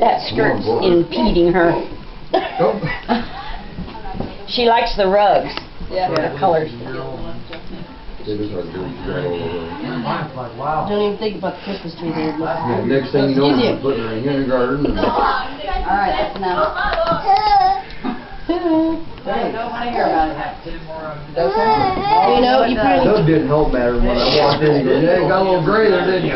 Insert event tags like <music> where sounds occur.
that skirt's impeding her. <laughs> She likes the rugs, Yeah. the colors. Don't even think about the Christmas tree there. Yeah, next thing you know, Easier. we're putting her in kindergarten and Alright, that's enough. <laughs> I don't wanna hear about it. You know, you probably Those didn't help matter when I walked in, yeah, you got a little gray there, didn't you?